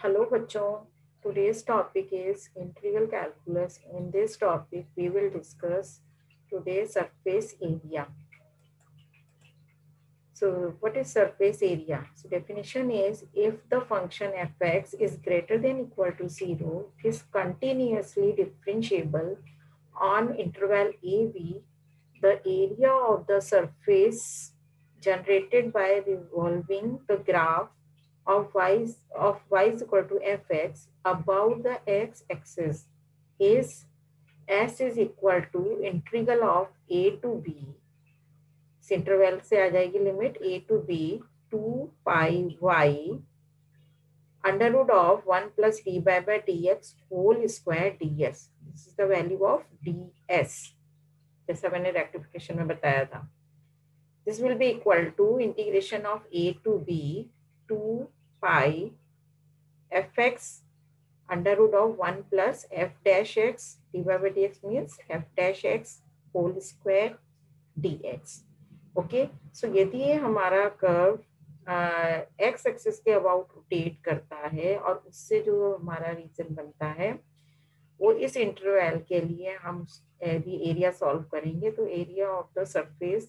Hello bachon. today's topic is integral calculus. In this topic, we will discuss today's surface area. So what is surface area? So definition is if the function fx is greater than equal to zero, is continuously differentiable on interval AB, the area of the surface generated by revolving the graph of y of y is equal to fx above the x axis is s is equal to integral of a to b interval से आ जाएगी limit a to b 2 pi y under root of 1 plus d by by dx whole square ds this is the value of ds जैसा मैंने rectification में बताया था this will be equal to integration of a to b 2 pi fx under root of 1 plus f dash x dy by dx means f dash x whole square dx. Okay so यदि ये हमारा curve x axis के about rotate करता है और उससे जो हमारा रीजन बनता है, वो इस इंटरवल के लिए हम यदि एरिया सॉल्व करेंगे। तो area of the surface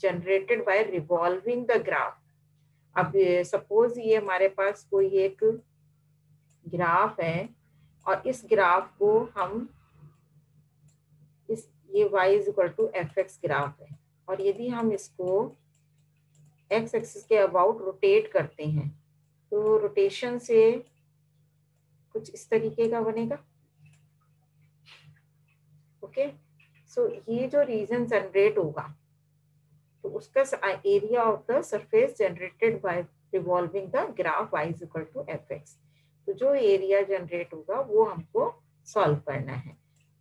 generated by revolving the graph अब सपोज़ ये हमारे पास कोई एक ग्राफ है और इस ग्राफ को हम इस ये y is equal to f x graph है और यदि हम इसको एक्स एक्सिस के अबाउट रोटेट करते हैं तो रोटेशन से कुछ इस तरीके का बनेगा ओके okay? सो so, ये जो रीजन जनरेट होगा तो उसका area of the surface generated by revolving the graph y is equal to f x तो जो एरिया जनरेट होगा, वो हमको सॉल्व करना है।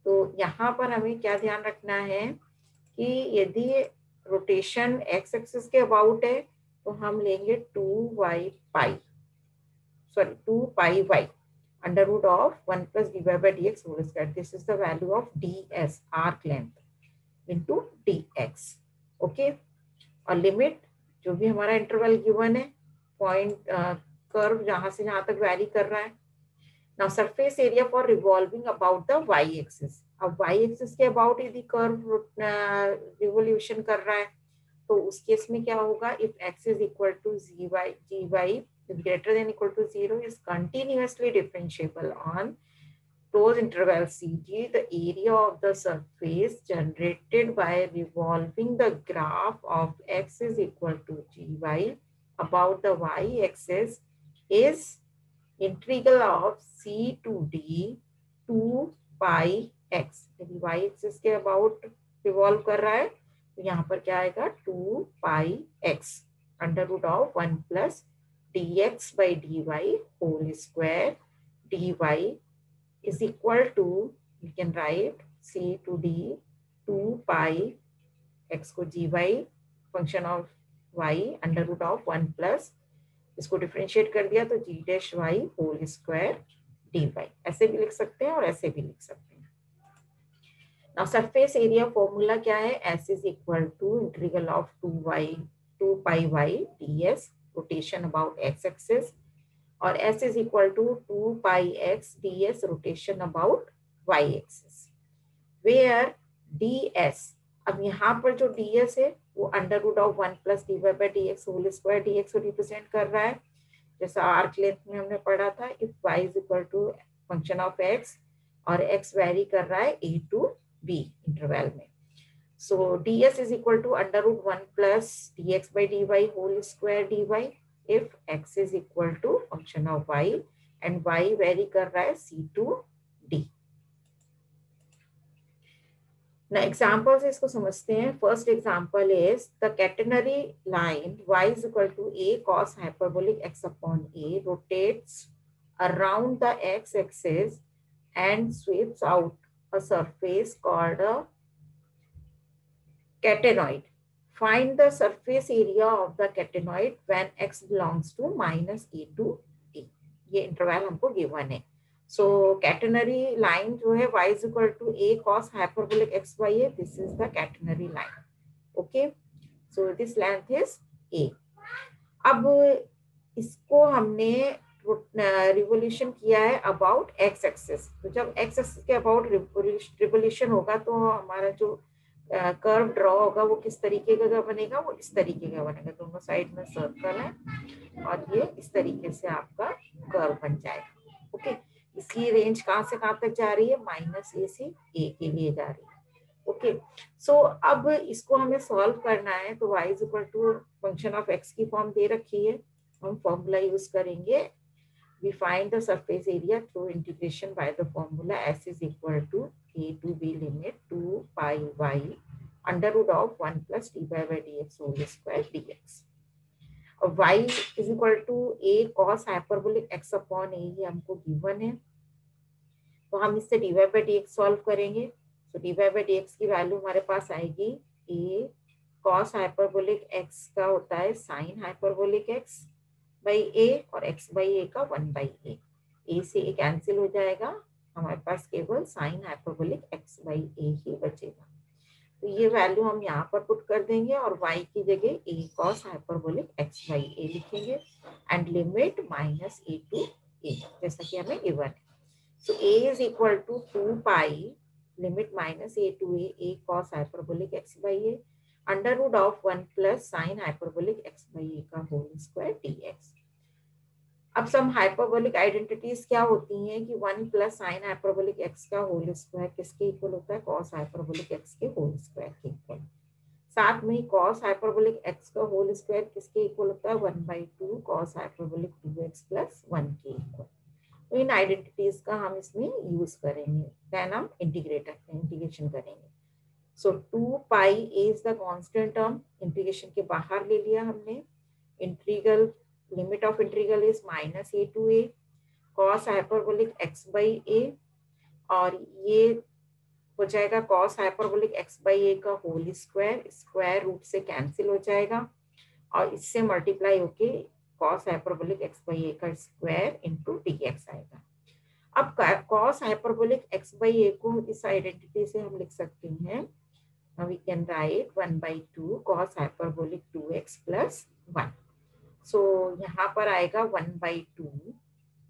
तो यहाँ पर हमें क्या ध्यान रखना है कि यदि रोटेशन एक्स एक्सिस के अबाउट है तो हम लेंगे two y pi sorry two pi y under root of one plus d y by d x whole square this is the value of d s arc length into d x okay और limit जो भी हमारा interval given है point curve जहाँ से जहाँ तक vary कर रहा है। Now surface area for revolving about the y axis अब वाई एक्सिस के अबाउट यदि कर्व रिवोल्यूशन कर रहा है तो उस केस में क्या होगा? If x is equal to g y g y is greater than equal to 0 is continuously differentiable on closed interval CG, the area of the surface generated by revolving the graph of x is equal to gy about the y-axis is integral of c to d 2 pi x. यदि y axis के about revolve कर रहा है तो यहाँ पर क्या आएगा 2 pi x under root of 1 plus dx by dy whole square dy is equal to, you can write c to d 2 pi x to dy function of y under root of 1 plus, इसको differentiate कर दिया तो g dash y whole square d y ऐसे भी लिख सकते हैं और ऐसे भी लिख सकते हैं। सरफेस एरिया फॉर्मूला क्या है? S is equal to integral of two y two pi y d s rotation about x axis or s is equal to 2 pi x ds rotation about y-axis where ds अब यहाँ पर जो ds है वो under root of one plus d y by d x whole square d x को represent कर रहा है। जैसा आर्क लेंथ में हमने पढ़ा था if y is equal to function of x और x वेरी कर रहा है a टू b इंटरवल में। So ds is equal to under root 1 plus dx by dy whole square dy if x is equal to function of y and y vary कर रहा है c to d. Now examples इसको समझते हैं. First example is the catenary line y is equal to a cos hyperbolic x upon a rotates around the x axis and sweeps out a surface called a catenoid. Find the surface area of the catenoid when x belongs to minus a to a. ये interval हमको given है. So catenary line जो है y is equal to a cos hyperbolic x y है. This is the catenary line. Okay. So this length is a. अब इसको हमने revolution किया है अबाउट एक्स एक्सेस तो जब एक्स एक्सेस के अबाउट रिवोल्यूशन होगा तो हमारा जो कर्व ड्रॉ होगा वो किस तरीके का बनेगा वो इस तरीके का बनेगा। दोनों साइड में सर्कल है और ये इस तरीके से आपका कर्व बन जाएगा। ओके इसकी रेंज कहाँ से कहाँ तक जा रही है? माइनस ए से ए के लिए जा रही है। ओके सो so, अब इसको हमें सॉल्व करना है तो y is equal to function of x की फॉर्म दे रखी है। हम फॉर्मूला यूज़ करेंगे we find the surface area through integration by the formula s is equal to a to b limit 2 pi y under root of 1 plus d by dx whole square dx. y is equal to a cos hyperbolic x upon a ये हमको given है तो हम इससे dy by dx solve करेंगे तो dy by dx की value हमारे पास आएगी a cos hyperbolic x का होता है sin hyperbolic x by a और एक्स बाई ए का वन बाई ए ए से ए कैंसिल हो जाएगा, हमारे पास केवल sine hyperbolic x by a ही बचेगा। तो ये वैल्यू हम यहाँ पर पुट कर देंगे और y की जगह a cos hyperbolic x by a लिखेंगे and limit minus a to a जैसा कि हमें गिवन है। So a is equal to two pi limit minus a to a a cos hyperbolic x by a under root of one plus sine hyperbolic x by a का whole square D x अब सम hyperbolic identities क्या होती हैं कि one plus sine hyperbolic x का whole square किसके equal होता है? कॉस हाइपरबोलिक एक्स के होल स्क्वायर के इक्वल साथ में ही कॉस हाइपरबोलिक एक्स का होल स्क्वायर किसके इक्वल होता है? One by two cos hyperbolic two x plus one के इक्वल तो इन आइडेंटिटीज का हम इसमें यूज़ करेंगे. देन हम इंटीग्रेटर इंटीग्रेशन करेंगे. So two pi is the constant term integration के बाहर ले लिया हमने. Integral limit of integral is minus a to a cos hyperbolic x by a और ये हो जाएगा cos hyperbolic x by a का होल स्क्वायर स्क्वायर रूट से कैंसिल हो जाएगा, और इससे मल्टीप्लाई होके cos hyperbolic x by a का स्क्वायर इंटू डी एक्स आएगा। अब cos hyperbolic x by a को इस आइडेंटिटी से हम लिख सकते हैं, Now we can write 1 by 2 cos hyperbolic 2x plus 1. So यहाँ पर आएगा 1 by 2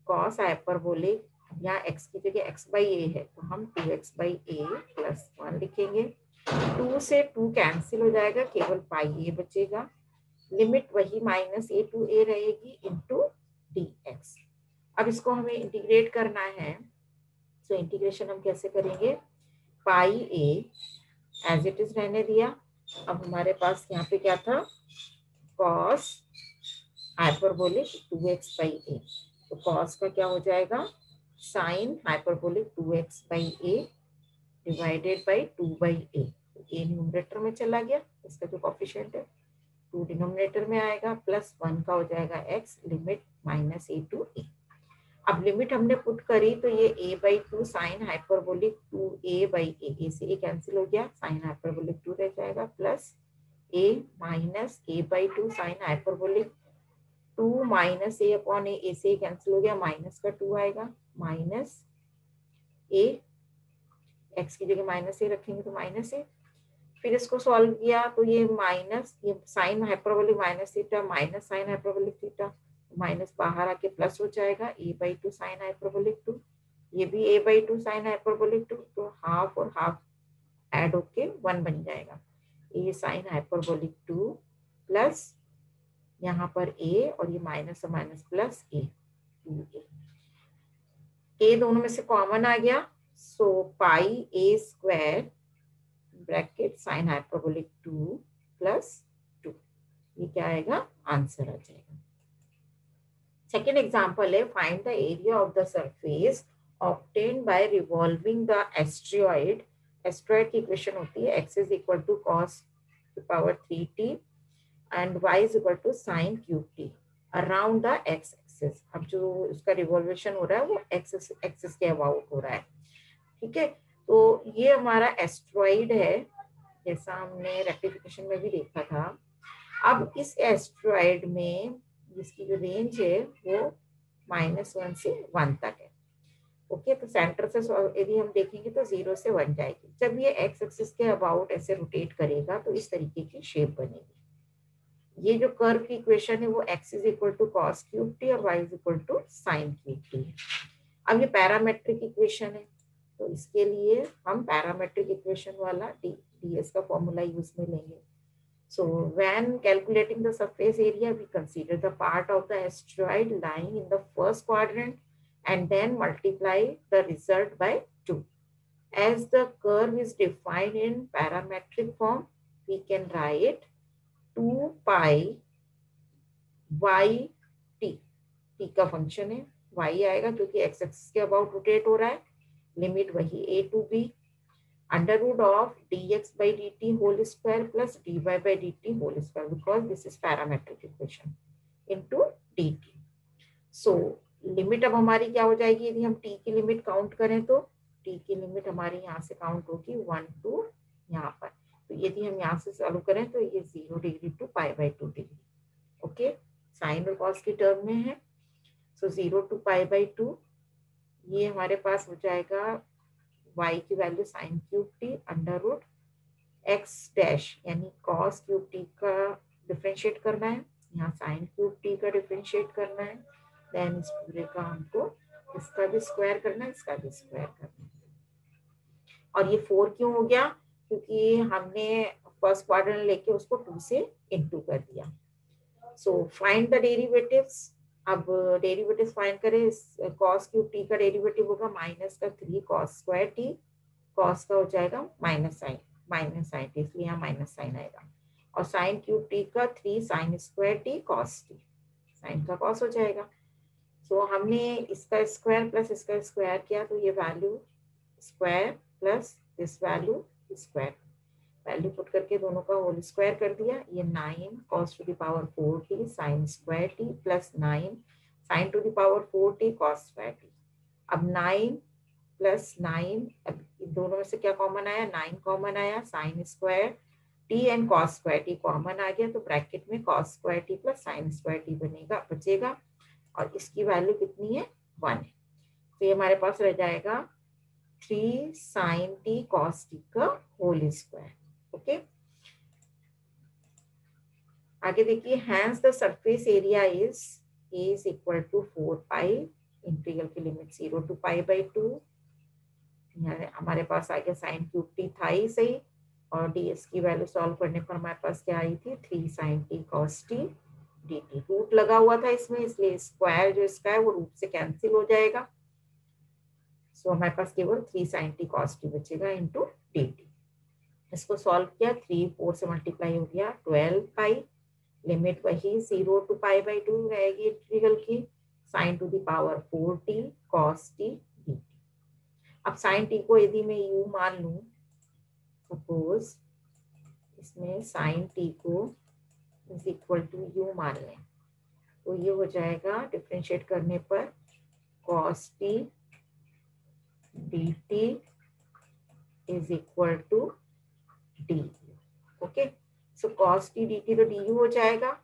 cos hyperbolic यहाँ x की जगह x बाई ए है तो हम two x by a plus one लिखेंगे। टू से टू कैंसिल हो जाएगा केवल पाई ए बचेगा। लिमिट वही माइनस ए टू ए रहेगी इंटू डी एक्स अब इसको हमें इंटीग्रेट करना है। सो so, इंटीग्रेशन हम कैसे करेंगे? Pi a as it is रहने दिया। अब हमारे पास यहाँ पे क्या था? Cos hyperbolic two x by a. तो कॉस का क्या हो जाएगा? Sine hyperbolic two x by a divided by two by a. A numerator में चला गया, इसका जो कॉफिशियंट है, टू डिनोमिनेटर में आएगा प्लस वन का हो जाएगा x limit minus a to a अब लिमिट हमने पुट करी तो ये a by two sine hyperbolic two a by a a से ए कैंसिल हो गया साइन हाइपरबोलिक टू रह जाएगा plus a minus a by two sine hyperbolic two minus a upon a a से कैंसिल हो गया, माइनस का टू आएगा, माइनस ए एक्स की जगह माइनस ए रखेंगे तो माइनस ए। फिर इसको सॉल्व किया तो ये माइनस, ये sine hyperbolic minus theta minus sine hyperbolic theta minus बाहर आके प्लस हो जाएगा a by two sine hyperbolic two ये भी a by two sine hyperbolic two तो हाफ़ और हाफ़ ऐड होके वन बन जाएगा। A sine hyperbolic two plus यहाँ पर ए और ये माइनस और minus plus a. Two a a दोनों में से कॉमन आ गया. So pi a square bracket sine hyperbolic two plus two ये क्या आएगा? आंसर आ जाएगा. सेकेंड एग्ज़ाम्पल है find the area of the surface obtained by revolving the astroid astroid की इक्वेशन होती है x is equal to cos power three t and y is equal to sin cube t around the x axis. अब जो उसका revolvation हो रहा है, वो axis के about हो रहा है। ठीक है? तो ये हमारा एस्ट्रॉइड है, जैसा हमने रेक्टिफिकेशन में भी देखा था। अब इस एस्ट्रॉइड में जिसकी जो रेंज है, वो माइनस वन से वन तक है। ओके तो सेंटर से यदि हम देखेंगे तो ज़ीरो से वन जाएगी। जब ये एक्स एक्सिस के अबाउट ऐसे रोटेट करेगा तो इस तरीके की शेप बनेगी। ये जो कर्व की इक्वेशन है, वो x is equal to cos cube t और y is equal to sine cube t है। अब ये पैरामेट्रिक इक्वेशन है तो इसके लिए हम पैरामेट्रिक इक्वेशन वाला डी का फॉर्मूला यूज़ में लेंगे। So when calculating the surface area we consider the part of the astroid lying in the first quadrant and then multiply the result by two as the curve is defined in parametric form we can write two pi y t t का function है। Y आएगा क्योंकि x x के about rotate हो रहा है। Limit वही a to b under root of d x by d t whole square plus d y by d t whole square because this is parametric equation into d t so limit अब हमारी क्या हो जाएगी? यदि हम T की limit count करें तो टी की लिमिट हमारी यहाँ से काउंट होगी वन टू यहाँ पर। तो यदि हम यहाँ से चालू करें तो ये zero degree to pi by two degree okay sine और कॉस की टर्म में है so zero to pi by two ये हमारे पास हो जाएगा y की value sine cube t under root x dash यानी कॉस क्यूब टी का डिफ्रेंशिएट करना है, यहाँ साइन क्यूब टी का डिफ्रेंशिएट करना है देन इस पूरे का हमको इसका भी स्क्वायर करना है, इसका भी स्क्वायर करना है। और ये फोर क्यों हो गया? क्योंकि हमने फ़र्स्ट क्वाड्रेंट लेके उसको टू से इनटू कर दिया। सो फाइंड द डेरिवेटिव्स अब डेरिवेटिव फाइंड करें कॉस क्यूब टी का डेरिवेटिव होगा माइनस का three cos square t cos का हो जाएगा minus sine minus sine t इसलिए यहाँ माइनस साइन आएगा। और साइन क्यूब टी का three sine square t cos t sine का कॉस हो जाएगा। सो so, हमने इसका स्क्वायर प्लस इसका स्क्वायर किया तो ये value square plus this value square value put करके दोनों का होल स्क्वायर कर दिया। ये nine cos to the power four t sine square t plus nine sine to the power four t cos square t अब nine plus nine अब दोनों में से क्या कॉमन आया? नाइन कॉमन आया। Sine square t and cos square t common आ गया। तो ब्रैकेट में cos square t plus sine square t बनेगा, बचेगा। और इसकी वैल्यू कितनी है? वन है। तो ये हमारे पास रह जाएगा three sine t cos t का होल स्क्वायर ओके आगे देखिए hence the surface area is is equal to four pi integral की limit zero to pi by two हमारे पास आ गया साइन क्यूब टी था ही सही, और डी एस की वैल्यू सॉल्व करने पर हमारे पास क्या आई थी? Three sine t cos t d t root लगा हुआ था इसमें, इसलिए स्क्वायर जो इसका है, वो रूट से कैंसिल हो जाएगा। सो हमारे पास केवल three sine t cos t बचेगा इंटू डी टी इसको सॉल्व किया थ्री फोर से मल्टीप्लाई हो गया ट्वेल्व पाई लिमिट वही zero to pi by two रहेगी इंटीग्रल की. Sine to the power four t cos t d t अब साइन टी को यदि मैं यू मान लू सपोज़ इसमें साइन टी को इज़ इक्वल टू यू मान लें तो ये हो जाएगा डिफ्रेंशिएट करने पर cos t t is equal to d okay so t d t तो यू हो जाएगा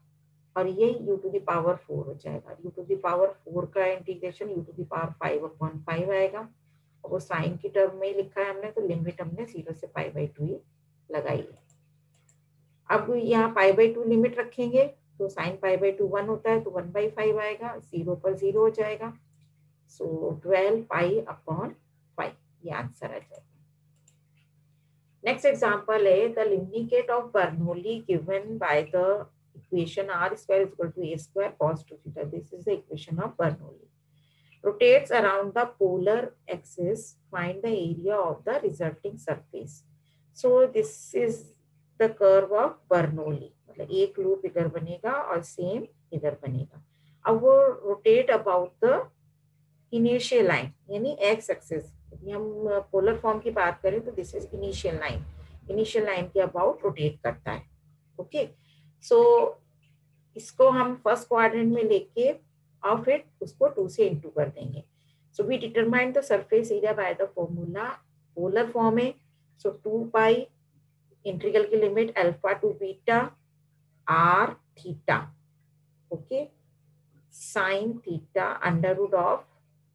और ये u to the power four हो जाएगा। U to the power four का integration u to the power five upon five आएगा। और वो साइन की टर्म में ही लिखा है हमने तो लिमिट हमने ज़ीरो से पाई बाई टू ही लगाई है। अब यहाँ पाई बाई टू लिमिट रखेंगे तो sine pi by two one होता है तो वन बाई फाइव आएगा ज़ीरो पर ज़ीरो हो जाएगा। So twelve pi upon five ये आंसर आ जाएगा Next example is the lineate of Bernoulli given by the equation r square is equal to a square cos 2 theta. This is the equation of Bernoulli. Rotates around the polar axis, find the area of the resulting surface. So this is the curve of Bernoulli. मतलब एक loop इधर बनेगा और same इधर बनेगा अब वो rotate about the initial line यानी एक्स एक्सिस यदि हम पोलर फॉर्म की बात करें तो this is initial line initial line के अबाउट रोटेट करता है ओके सो इसको हम फ़र्स्ट क्वाड्रेंट में लेके और फिर उसको टू से इंटू कर देंगे। So we determine the surface area by the formula polar form है। सो टू पाई इंट्रीगल की limit alpha to beta r theta okay sine theta under root of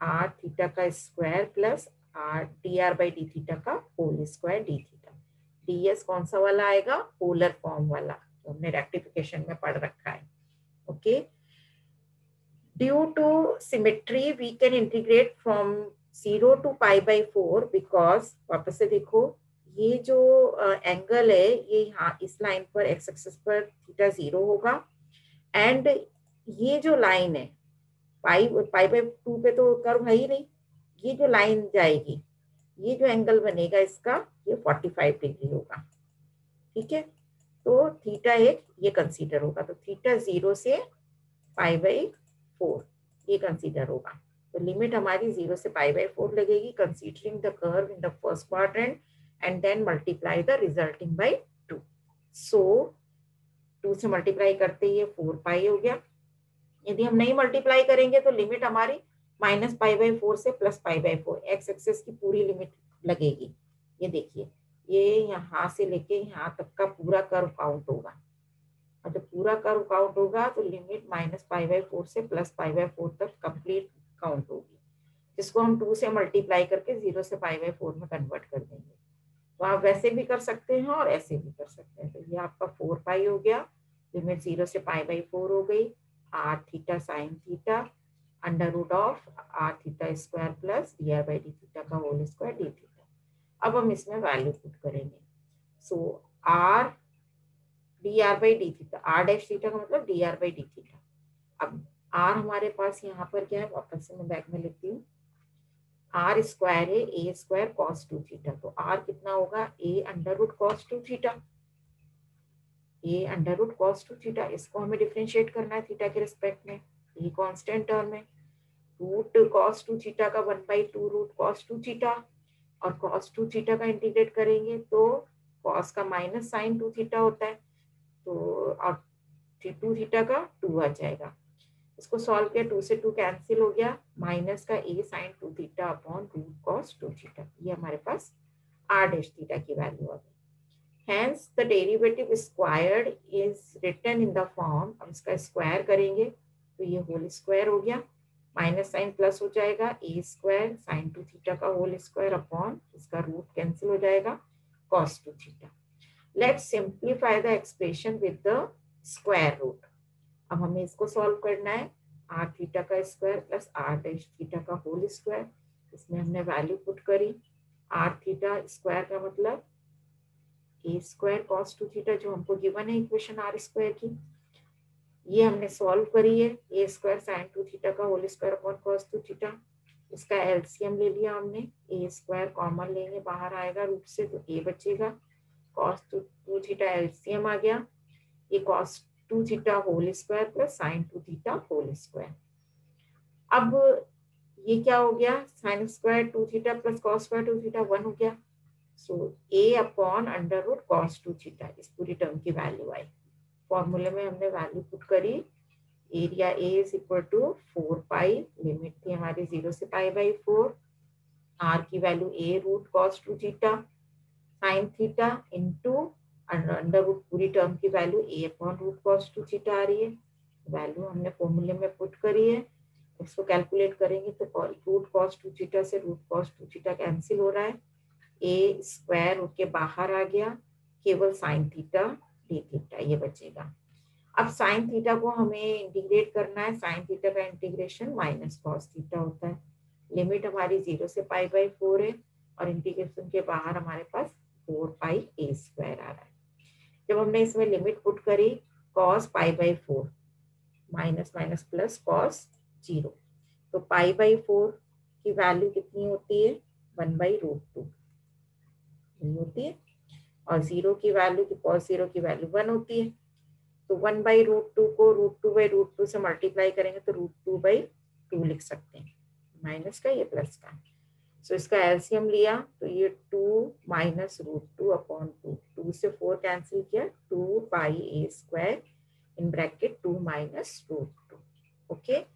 r theta का square plus d r by d theta का whole square d theta. D s कौन सा वाला आएगा? Polar form वाला तो हमने रेक्टिफिकेशन में पढ़ रखा है। Okay? Due to symmetry we can integrate from zero to pi by four because वापस से देखो, ये जो एंगल है, ये यहाँ इस लाइन पर एक्स एक्सिस पर थीटा ज़ीरो होगा। एंड ये जो लाइन है पाई पाई बाई टू पे तो कर्व है ही नहीं। ये जो लाइन जाएगी, ये जो एंगल बनेगा इसका, ये 45 डिग्री होगा। ठीक है? तो थीटा एक ये कंसीडर होगा। तो थीटा ज़ीरो से पाई बाई फोर ये कंसीडर होगा। तो लिमिट हमारी ज़ीरो से पाई बाई फोर लगेगी। Considering the curve in the first quadrant and then multiply the resulting by two so two से मल्टीप्लाई करते ही फोर पाई हो गया। यदि हम नहीं मल्टीप्लाई करेंगे तो लिमिट हमारी माइनस पाई बाई फोर से plus pi by four, x axis की पूरी लिमिट लगेगी। ये देखिए, ये यहाँ से लेके यहाँ तक का पूरा कर्व काउंट होगा। और जब पूरा कर्व काउंट होगा तो limit minus pi by four से प्लस पाई बाई फोर तक कंप्लीट काउंट होगी। जिसको हम टू से मल्टीप्लाई करके ज़ीरो से पाई बाई फोर में कन्वर्ट कर देंगे। तो आप वैसे भी कर सकते हैं और ऐसे भी कर सकते हैं। तो ये आपका फोर पाई हो गया। लिमिट ज़ीरो से पाई बाई फोर हो गई। R theta sine theta under root of r theta square plus d r by d theta का होल स्क्वायर डी थीटा अब हम इसमें वैल्यू पुट करेंगे. So r d r by d theta r dash theta का मतलब d r by d theta अब r हमारे पास यहाँ पर क्या है? वापस से मैं बैक में लिखती हूँ. आर स्क्वायर है a square cos two theta तो आर कितना होगा? A under root cos two theta a under root cos two theta इसको हमें डिफ्रेंशिएट करना है थीटा के रिस्पेक्ट में. ये कांस्टेंट टर्म है। रूट कॉस टू थीटा का one by two root cos two theta और कॉस टू थीटा का इंटीग्रेट करेंगे तो कॉस का माइनस साइन टू थीटा होता है। तो और टू थीटा का टू आ जाएगा। इसको सॉल्व किया टू से टू कैंसिल हो गया। माइनस का a sine two theta upon root cos two theta ये हमारे पास आर डैश थीटा की वैल्यू आ गई। Hence, the derivative squared is written in the form अब इसका स्क्वायर करेंगे। तो ये होल स्क्वायर हो गया। माइनस साइन प्लस हो जाएगा। A square sine two theta का होल स्क्वायर अपॉन इसका रूट कैंसिल हो जाएगा। Cos two theta let simplify the expression with the square root अब हमें इसको सॉल्व करना है। आर थीटा का square plus r dash theta का होल स्क्वायर इसमें हमने वैल्यू पुट करी। आर थीटा स्क्वायर का मतलब a square cos two theta जो हमको गिवन है इक्वेशन आर स्क्वायर की। ये हमने सॉल्व करी है a square sine two theta का whole square upon cos two theta इसका एलसीएम ले लिया हमने ए स्क्वायर कॉमन लेंगे, बाहर आएगा रूट से तो ए बचेगा. Cos two two theta LCM आ गया. ये cos two theta whole square plus sine two theta whole square अब ये क्या हो गया? Sine square two theta plus cos square two theta one हो गया. So a upon under root cos two theta इस पूरी टर्म की वैल्यू आई। फॉर्मूले में हमने वैल्यू पुट करी. Area a is equal to four pi limit थी हमारी ज़ीरो से पाई बाई फोर आर की value a root cos two theta sine theta into under root पूरी टर्म की value a upon root cos two theta आ रही है. Value हमने फॉर्मूले में पुट करी है. इसको कैलकुलेट करेंगे तो रूट कॉस टू थीटा से root cos two theta cancel हो रहा है. ए स्क्वायर उठ के बाहर आ गया. केवल साइन थीटा डी थीटा ये बचेगा। अब साइन थीटा को हमें इंटीग्रेट करना है। साइन थीटा का इंटीग्रेशन माइनस कॉस थीटा होता है। लिमिट हमारी ज़ीरो से पाई बाई फोर है और इंटीग्रेशन के बाहर हमारे पास फोर पाई ए स्क्वायर आ रहा है। जब हमने इसमें लिमिट पुट करी cos pi by four minus minus plus cos zero तो पाई बाई फोर की वैल्यू कितनी होती है? वन बाई रूट टू होती है। और ज़ीरो की वैल्यू की ज़ीरो की वैल्यू वन होती है। तो वन बाई रूट टू को root two by root two से मल्टीप्लाई करेंगे तो रूट टू बाई टू लिख सकते हैं। माइनस का ये प्लस का। सो so, इसका एल्सियम लिया तो ये two minus root two upon two two से फोर कैंसिल किया two pi a square in bracket 2 minus root 2 okay?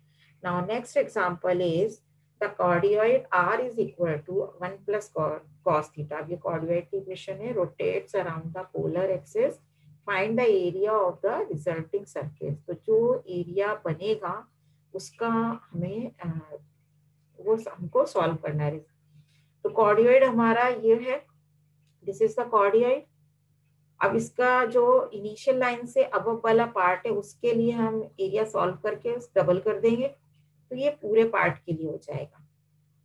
Now next example is the cardioid r is equal to 1 plus cos theta. अब ये cardioid की equation है, rotates around the polar axis, find the area of the resulting surface. तो जो area बनेगा, उसका हमें वो हमको सॉल्व करना है। तो कॉर्डियोइड हमारा ये है दिस इज़ द कॉर्डियोइड अब इसका जो इनिशियल लाइन से अब वाला पार्ट है, उसके लिए हम एरिया सॉल्व करके डबल कर देंगे। तो ये पूरे पार्ट के लिए हो जाएगा।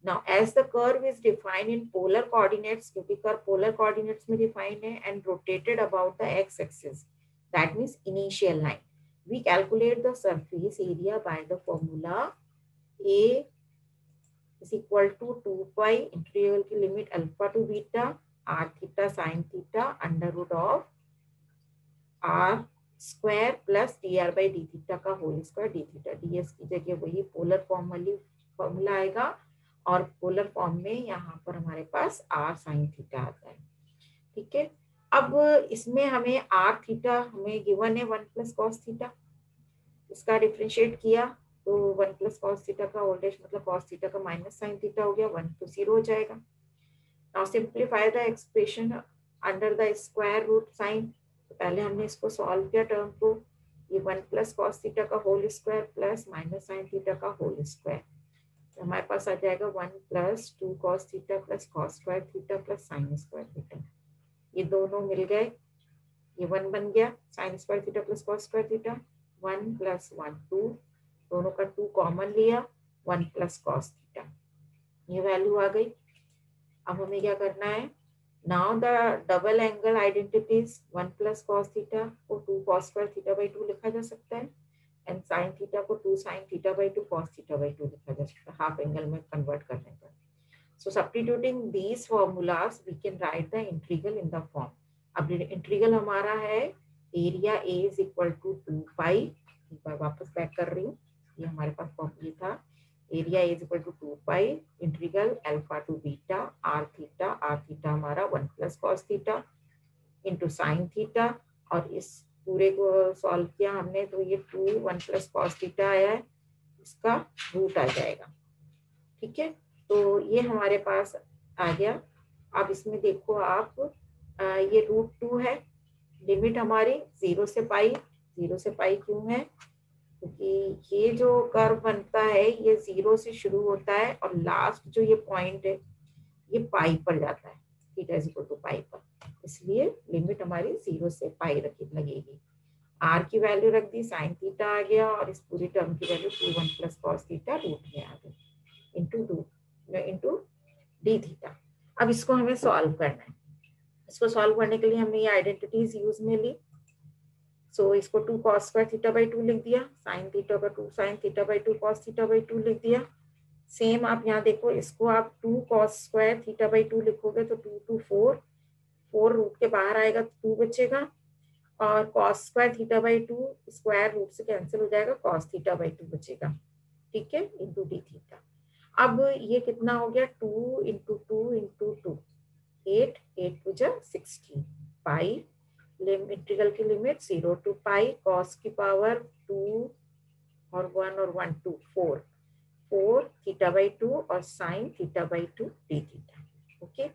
Now as the curve is defined in polar coordinates क्योंकि कर्व पोलर कोऑर्डिनेट्स में डिफाइंड है and rotated about the x axis that means initial line we calculate the surface area by the formula a is equal to two pi integral की limit alpha to beta r theta sine theta under root of r square plus dr by d theta का whole square, d theta ds की जगह वही polar form वाली formula आएगा और polar form में यहाँ पर हमारे पास r sin थीटा आता है। ठीक है? अब इसमें हमें आर थीटा हमें गिवन है वन प्लस कॉस थीटा इसका डिफ्रेंशिएट किया तो वन प्लस कॉस थीटा का ओल्डेज मतलब कॉस थीटा का माइनस साइन थीटा हो गया वन तो ज़ीरो हो जाएगा। Now simplify the expression under the square root sine तो पहले हमने इसको सॉल्व किया टर्म को, ये वन प्लस कॉस थीटा का whole square plus minus sine theta का होल स्क्वायर तो हमारे पास आ जाएगा one plus two cos theta plus cos square theta plus sine square theta ये दोनों मिल गए। ये वन बन गया sine square theta plus cos square theta one plus one two दोनों का टू कॉमन लिया वन प्लस कॉस थीटा ये वैल्यू आ गई। अब हमें क्या करना है? Now the double angle identities one plus cos theta को two cos square theta by two लिखा जा सकता है। एंड साइन थीटा को two sine theta by two cos theta by two लिखा जा सकता है। हाफ़ एंगल में कन्वर्ट करने पर So substituting these formulas, we can write the integral in the form. अब इंट्रीगल हमारा है area a is equal to two pi एक बार वापस बैक कर रही हूँ। ये हमारे पास फॉर्म ये था। Area is equal to two pi integral alpha to beta r theta r theta हमारा one plus cos theta into sine theta और इस पूरे को सॉल्व किया हमने तो ये two one plus cos theta आया है इसका रूट आ जाएगा। ठीक है? तो ये हमारे पास आ गया। अब इसमें देखो आप आ, ये रूट टू है। लिमिट हमारी ज़ीरो से पाई ज़ीरो से पाई क्यों है? क्योंकि ये जो कर्व बनता है, ये ज़ीरो से शुरू होता है और लास्ट जो ये पॉइंट है, ये पाई पर जाता है। Theta is equal to pi पर। इसलिए लिमिट हमारी ज़ीरो से पाई रखी, लगेगी। आर की वैल्यू रख दी साइन थीटा आ गया और इस पूरी टर्म की value two one plus cos theta root में आ गई। Into two into d theta अब इसको हमें सॉल्व करना है। इसको सॉल्व करने के लिए हमने ये आइडेंटिटीज यूज़ में ली। सो so, इसको two cos square theta by two लिख दिया साइन थीटा का two sine theta by two cos theta by two लिख दिया। सेम आप यहाँ देखो इसको आप two cos square theta by two लिखोगे तो two two four four root के बाहर आएगा तो टू बचेगा। और cos square theta by two square root से कैंसिल हो जाएगा कॉस थीटा बाई टू बचेगा। ठीक है? इंटू डी थीटा अब ये कितना हो गया? Two into two into two eight eight two जा सिक्सटीन पाई इंटीग्रल की limit zero to pi cos की पावर टू और वन और one two four four theta by two और sine theta by two d theta okay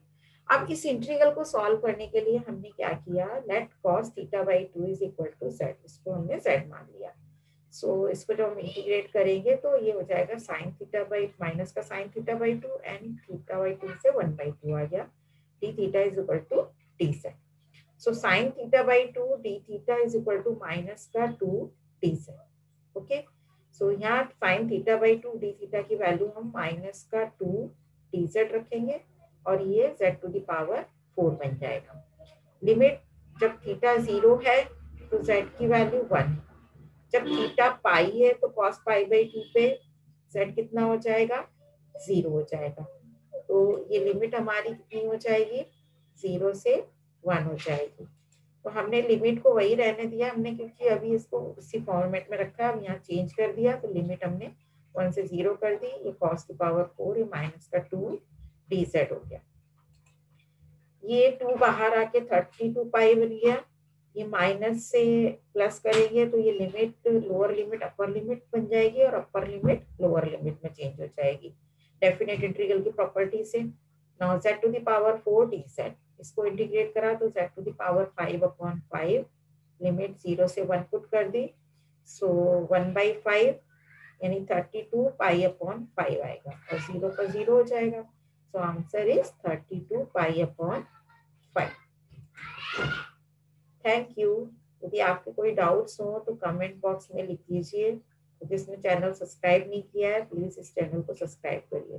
अब इस integral को solve करने के लिए हमने क्या किया? Let cos theta by two is equal to z इसको हमने जेड मान लिया। सो so, इसको जब हम इंटीग्रेट करेंगे तो ये हो जाएगा साइन थीटा बाई माइनस का sine theta by two and theta by two से वन बाई टू आ गया। D theta is equal to d z so sine theta by two d theta is equal to minus का two d z okay so यहाँ sine theta by two d theta की value हम minus का two d रखेंगे और ये z to the power four बन जाएगा। लिमिट जब थीटा ज़ीरो है तो जेड की वैल्यू वन जब थीटा पाई है तो कॉस पाई बाई टू पे जेड कितना हो जाएगा? ज़ीरो हो जाएगा। तो ये लिमिट हमारी कितनी हो जाएगी? ज़ीरो से वन हो जाएगी। तो हमने लिमिट को वही रहने दिया हमने क्योंकि अभी इसको उसी फॉर्मेट में रखा अब यहाँ चेंज कर दिया तो लिमिट हमने वन से ज़ीरो कर दी, ये कॉस की पावर फोर ये माइनस का टू डी जेड हो गया। ये टू बाहर आके थर्टी टू पाई बन गया। ये माइनस से प्लस करेंगे तो ये limit lower limit upper limit बन जाएगी और अपर लिमिट लोअर लिमिट में चेंज हो जाएगी। डेफिनेट इंटीग्रल की प्रॉपर्टी से now z to the power 4 dz इसको इंटीग्रेट करा तो z to the power 5 upon 5 limit 0 से 1 पुट कर दी। सो 1 बाई 5 यानी 32 पाई अपॉन 5 आएगा और 0 का 0 हो जाएगा। So answer is 32 pi upon 5 thank you यदि आपके कोई डाउट्स हो तो कमेंट बॉक्स में लिख लीजिए जिसने चैनल सब्सक्राइब नहीं किया है प्लीज़ इस चैनल को सब्सक्राइब करिए।